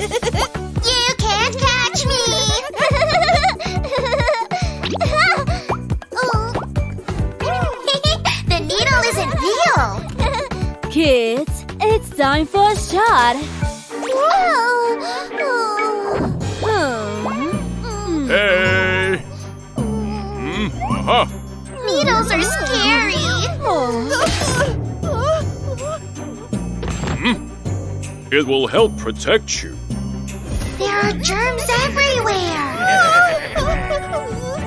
You can't catch me! the needle isn't real! Kids, it's time for a shot. Hmm. Hey! Hmm? Aha! Needles are scary! It will help protect you. There are germs everywhere!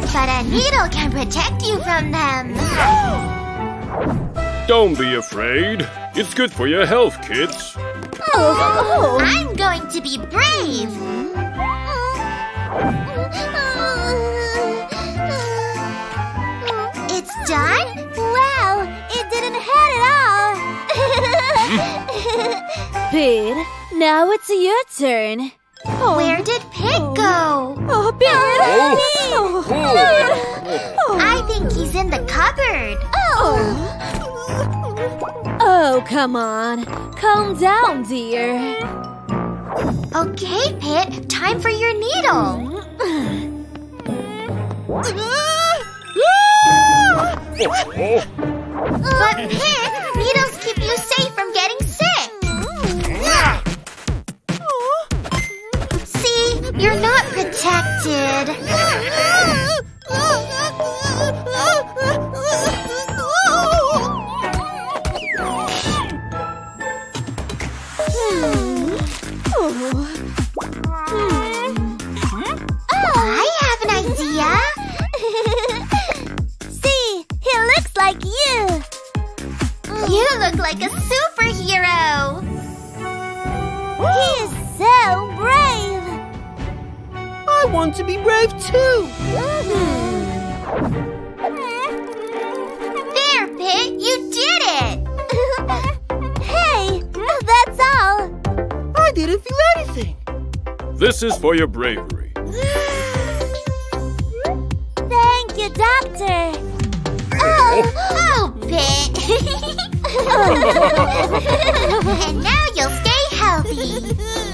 But a needle can protect you from them! Don't be afraid. It's good for your health, kids. Oh, I'm going to be brave! It's done? Wow, it didn't hurt at all. Pit, now it's your turn. Oh. Where did Pig oh. go? Oh, Pit! Oh. oh. I think he's in the cupboard. Oh, Oh, come on. Calm down, dear. Okay, Pit, time for your needle. Oh, But Pit, needles keep you safe from getting sick. You're not protected. I have an idea. See, he looks like you. You look like a superhero. Want to be brave too. There, Pit, you did it. hey, that's all. I didn't feel anything. This is for your bravery. Thank you, doctor. Oh, oh Pit. and now you'll stay healthy.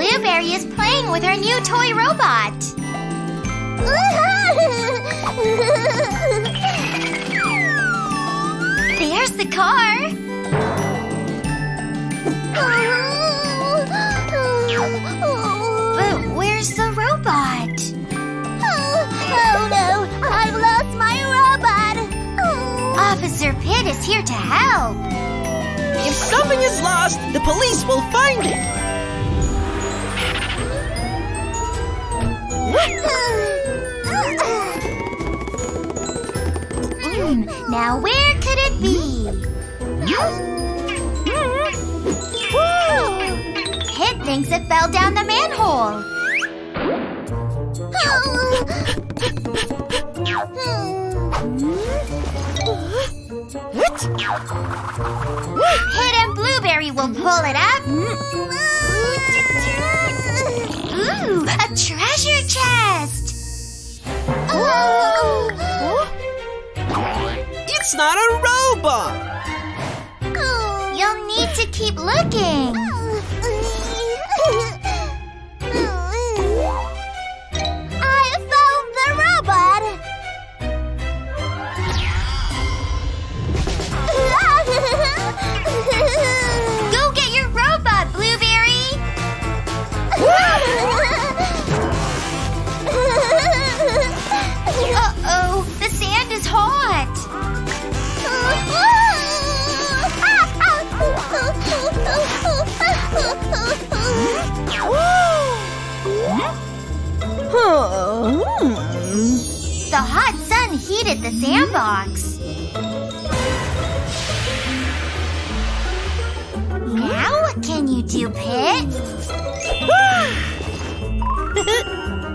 Blueberry is playing with her new toy robot. There's the car. But where's the robot? Oh no, I've lost my robot. Officer Pit is here to help. If something is lost, the police will find it. Hmm, now where could it be? Pit thinks it fell down the manhole. And Blueberry will pull it up. Ooh, a treasure chest. It's not a robot. You'll need to keep looking. The sandbox. Now what can you do, Pit?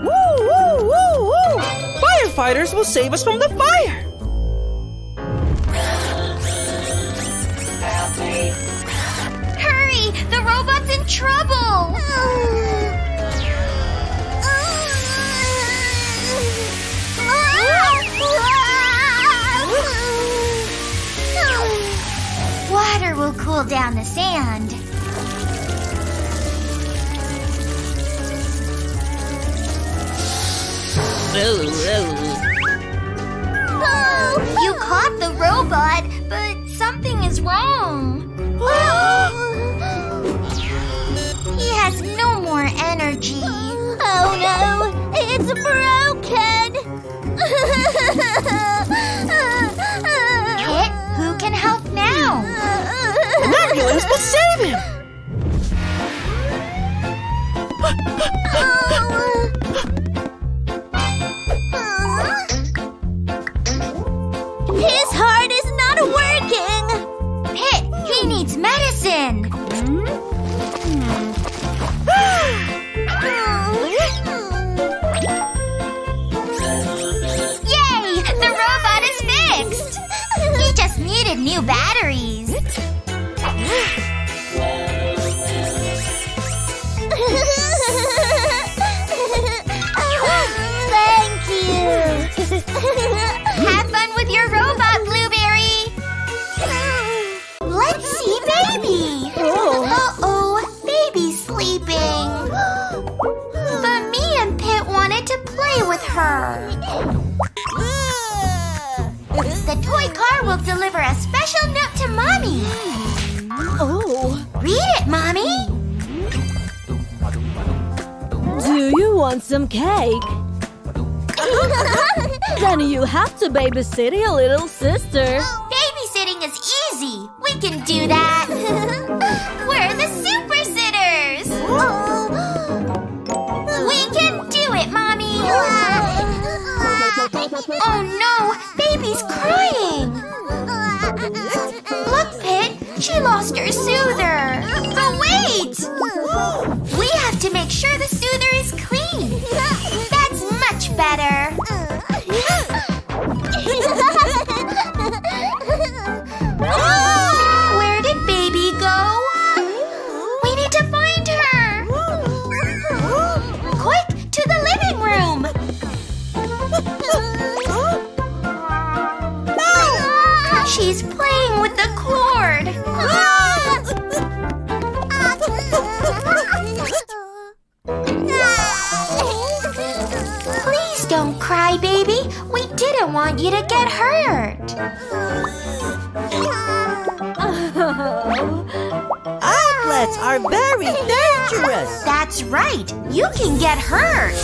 Woo, woo, woo, woo! Firefighters will save us from the fire. Hurry! The robot's in trouble! roll down the sand. Oh, you caught the robot, but something is wrong. he has no more energy. Oh no, it's broken! ambulance will save him! His heart is not working! Pit, he needs medicine! Yay! The robot is fixed! He just needed new batteries. Thank want some cake? Then you have to babysit your little sister. Babysitting is easy. We can do that. We're the super sitters. We can do it, Mommy. Oh no, baby's crying. Look, Pit, she lost her soother. But are very dangerous! That's right. You can get hurt.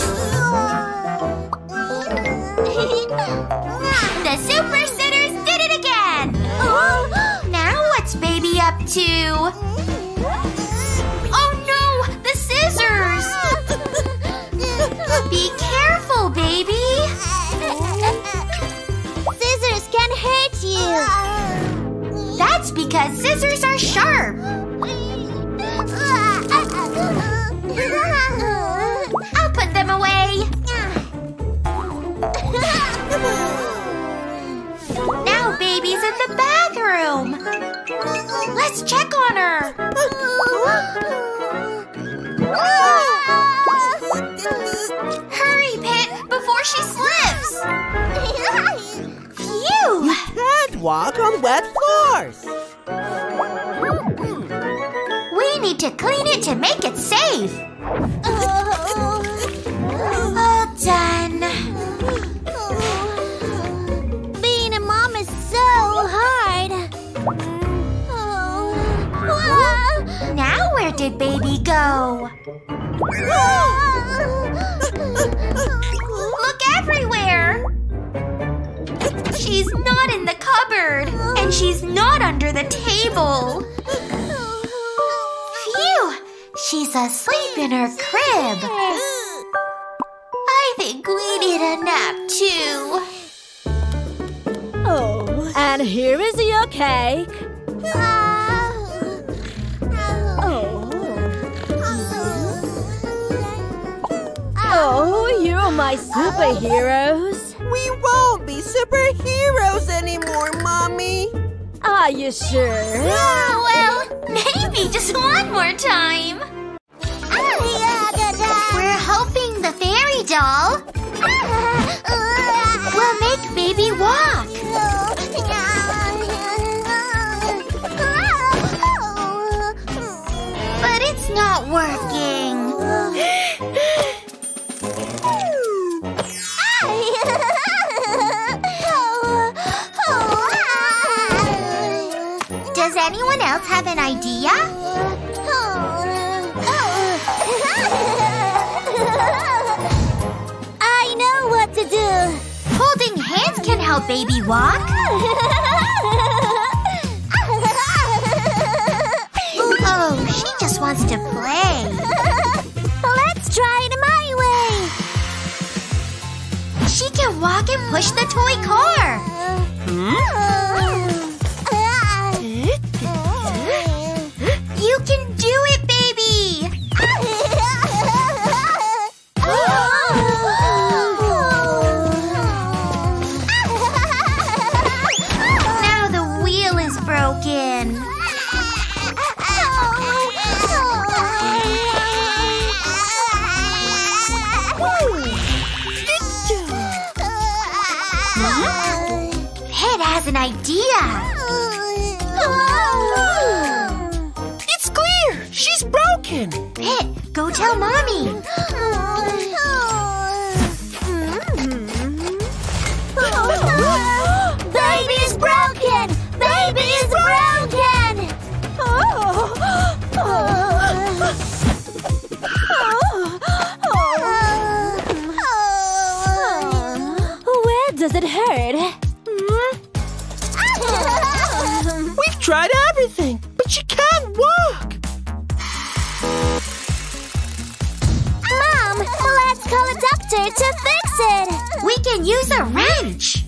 the Super Sitters did it again. Now what's baby up to? Oh no, the scissors. Be careful, baby. Scissors can hurt you. That's because scissors are sharp. Bathroom. Let's check on her. Hurry, Pit, before she slips. Phew! You Can't walk on wet floors! We need to clean it to make it safe. Did baby go? Look everywhere. She's not in the cupboard, and she's not under the table. Phew! She's asleep in her crib. I think we need a nap too. Oh, and here is your cake. Oh, you're my superheroes. We won't be superheroes anymore, Mommy! Are you sure? Oh, well, maybe just one more time. Have an idea? I know what to do. Holding hands can help baby walk. Oh, she just wants to play. Let's try it my way. She can walk and push the toy car. Can't! Mom, let's call a doctor to fix it! We can use a wrench.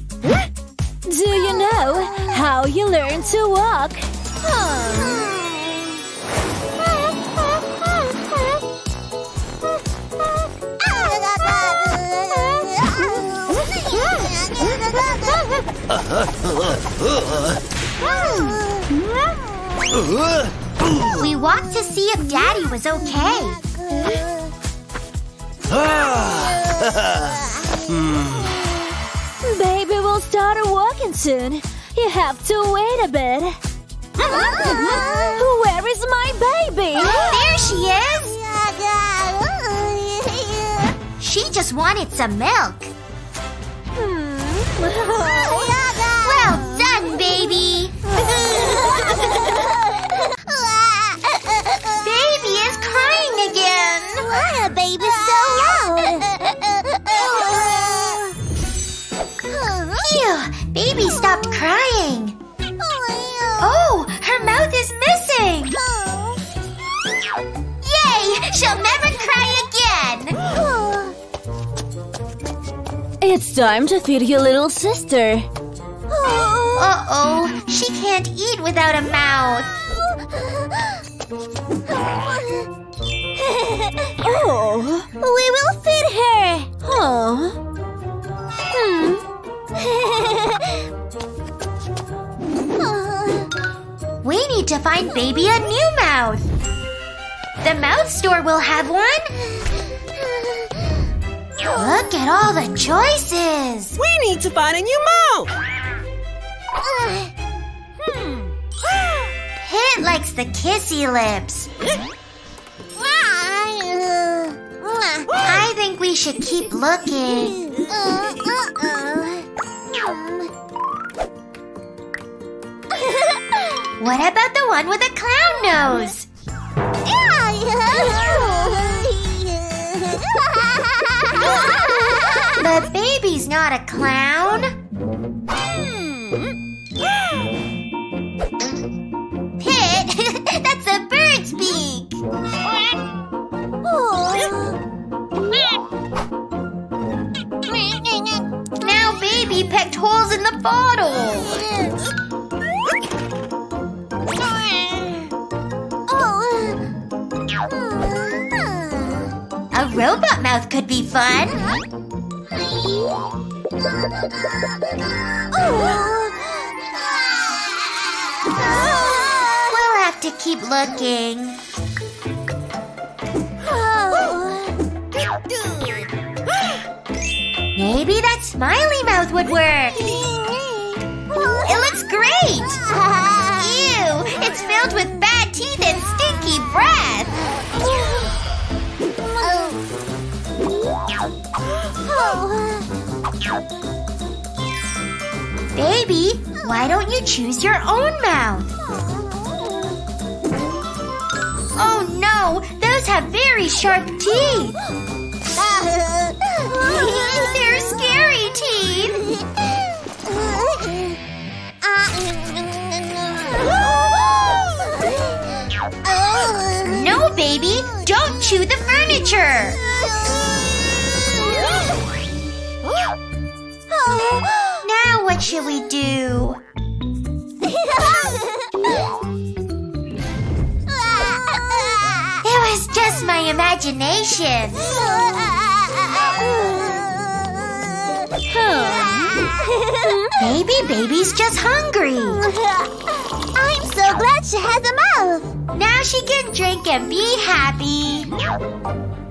Do you know how you learn to walk? Hmm. We walked to see if Daddy was okay. Baby will start walking soon. You have to wait a bit. Where is my baby? There she is. She just wanted some milk. Hmm. Oh, well time to feed your little sister. Uh-oh, she can't eat without a mouth. Oh, we will feed her. Oh. We need to find baby a new mouth. The mouth store will have one. Look at all the choices. We need to find a new mouth! Pit likes the kissy lips. I think we should keep looking. What about the one with a clown nose? The baby's not a clown. Pit, hmm. that's a bird's beak. Now baby pecked holes in the bottle. robot mouth could be fun. We'll have to keep looking. Maybe that smiley mouth would work. It looks great. Ew, it's filled with bad teeth and stinky breath. Baby, why don't you choose your own mouth? Oh no, those have very sharp teeth. They're scary teeth. No, baby, don't chew the furniture. Now what should we do? It was just my imagination. Hmm. Maybe baby's just hungry. I'm so glad she has a mouth. Now she can drink and be happy.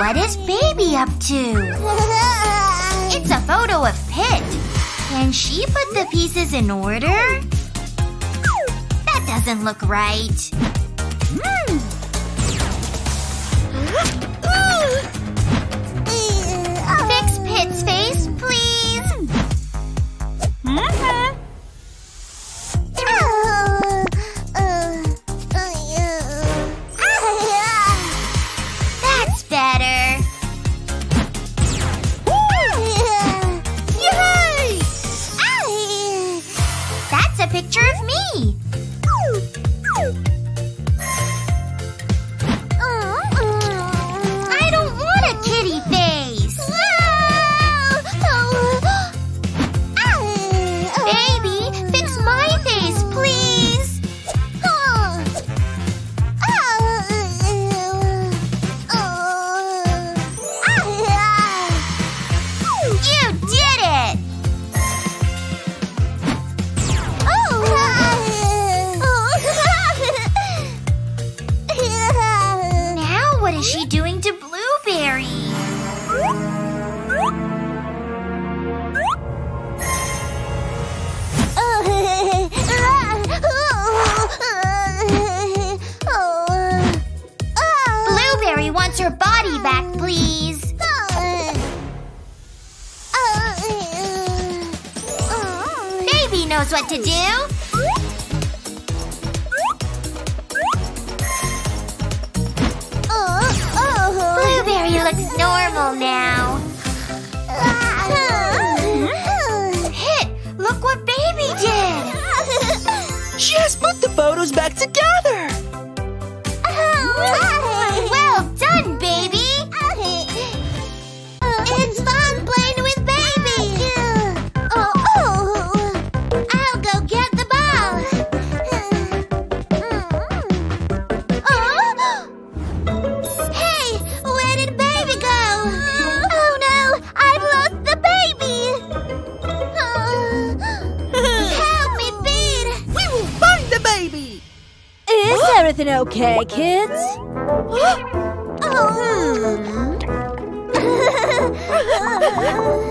What is baby up to? It's a photo of Pit. Can she put the pieces in order? That doesn't look right. Hmm. Fix Pit's face, please. That's okay, kids? Oh, hmm. Look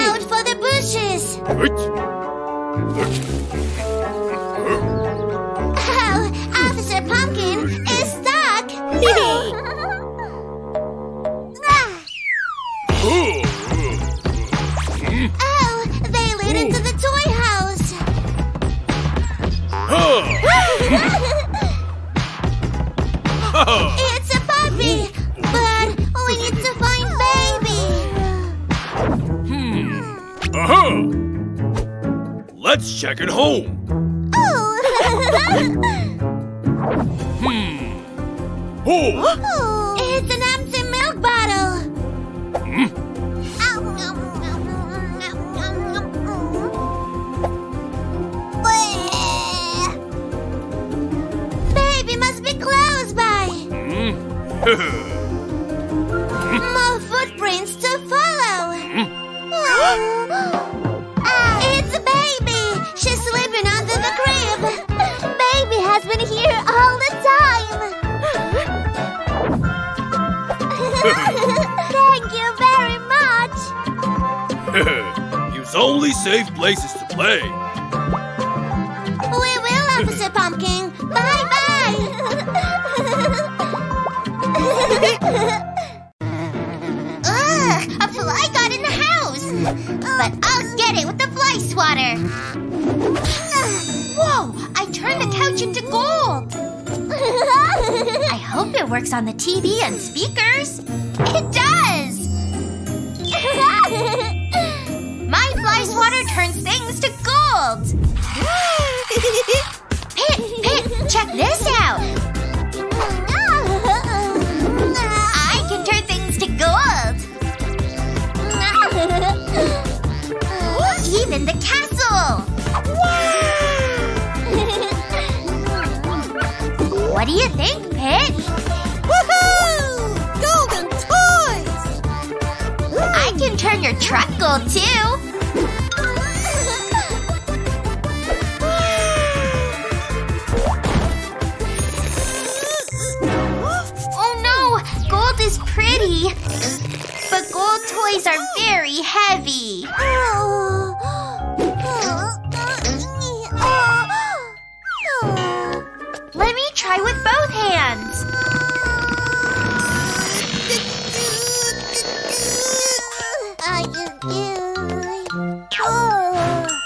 out for the bushes. Let's check at home. Oh. hmm. Oh, it's an empty milk bottle. Baby must be close by. More Thank you very much. Use only safe places to play. We will, Officer Pumpkin. Bye bye. Ugh, a fly got in the house. But I'll get it with the fly swatter. Whoa! I turned the couch into gold! I hope it works on the TV and speakers. What do you think, Pit? Woohoo! Golden toys! I can turn your truck gold too! Oh no! Gold is pretty! But gold toys are very heavy! Try with both hands!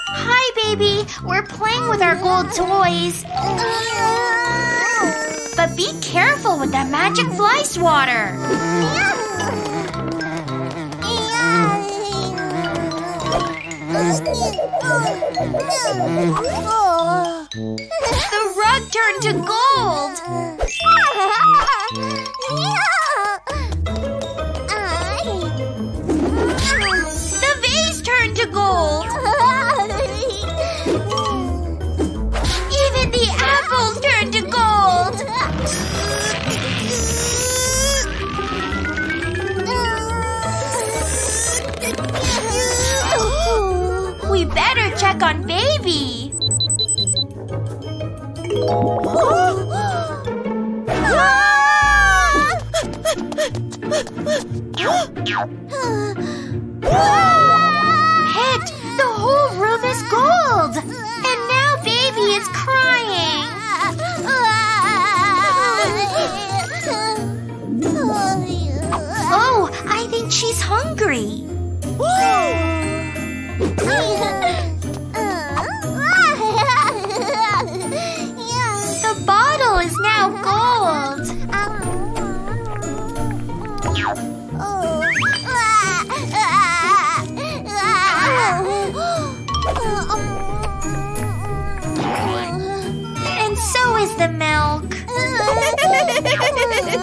Hi, baby! We're playing with our gold toys! But be careful with that magic fly swatter! Turned to gold! Pit, the whole room is gold! And now baby is crying! Oh, I think she's hungry!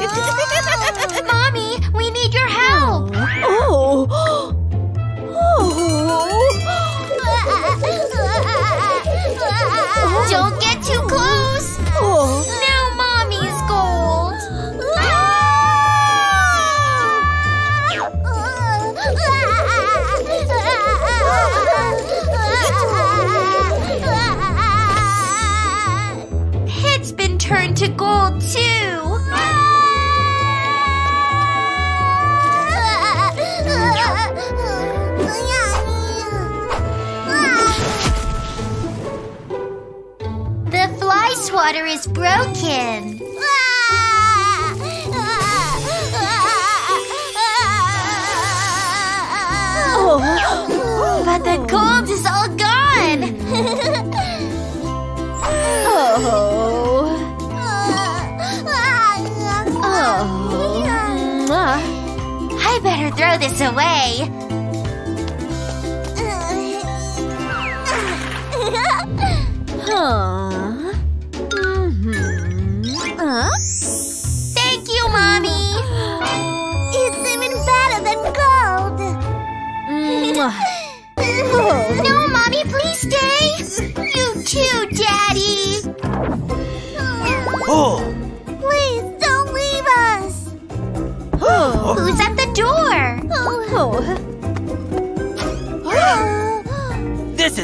Oh. is broken. Oh. But the gold is all gone. Oh. Oh. oh. I better throw this away.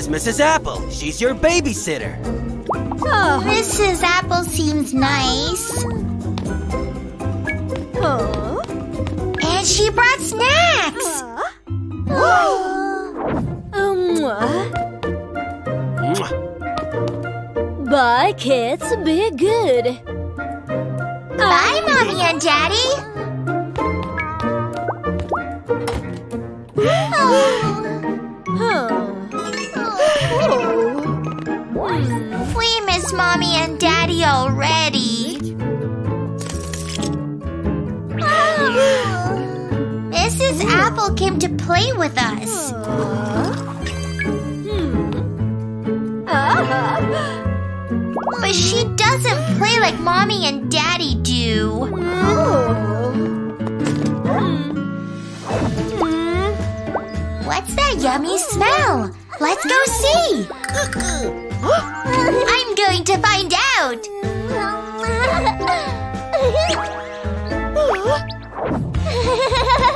This Mrs. Apple. She's your babysitter. Oh. Mrs. Apple seems nice. Oh. And she brought snacks. Um, mwah. Mwah. Bye, kids. Be good. Bye, Mommy and Daddy. She doesn't play like Mommy and Daddy do. What's that yummy smell? Let's go see. I'm going to find out.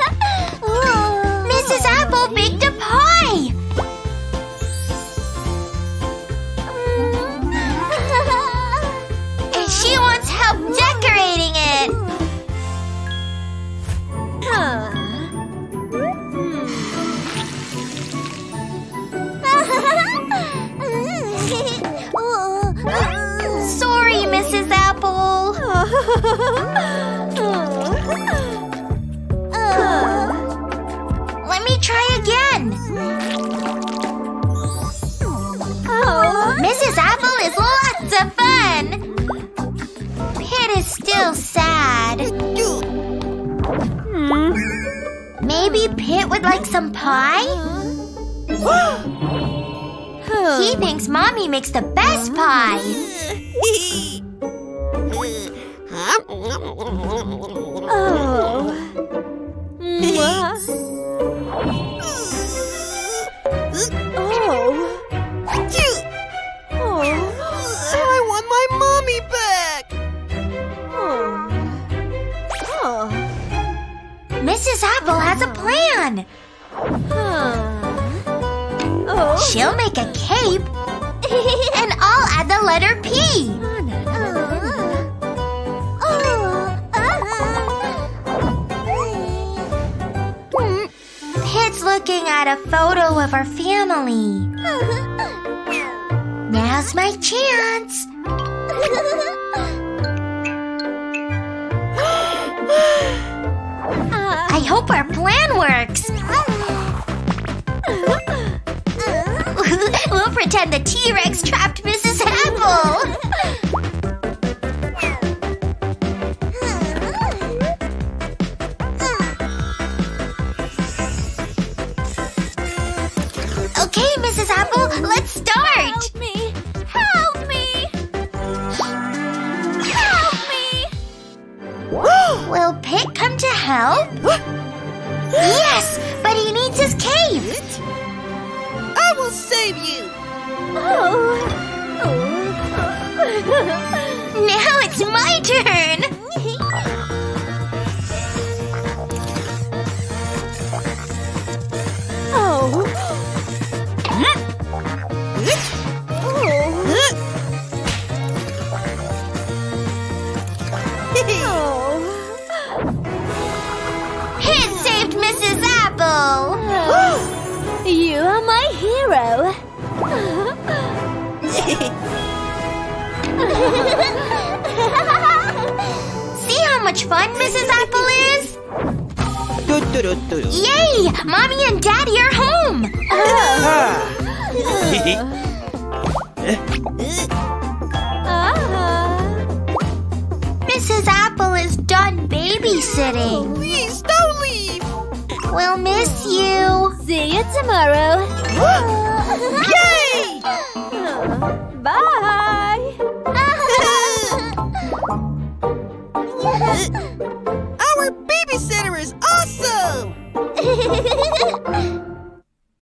Apple. Let me try again. Oh, Mrs. Apple is lots of fun. Pit is still sad. Hmm. Maybe Pit would like some pie? He thinks Mommy makes the best pie. Oh. Oh. Oh. I want my mommy back. Oh. Oh. Mrs. Apple has a plan. Oh. She'll make a cape, and I'll add the letter P. looking at a photo of our family. Now's my chance. I hope our plan works. we'll pretend the T-Rex trapped Mrs. Apple. Pit saved Mrs. Apple. You are my hero. See how much fun Mrs. Apple is? Yay! Mommy and Daddy are home! Ah. Ah. Mrs. Apple is done babysitting. Please don't leave. We'll miss you. See you tomorrow. Yay!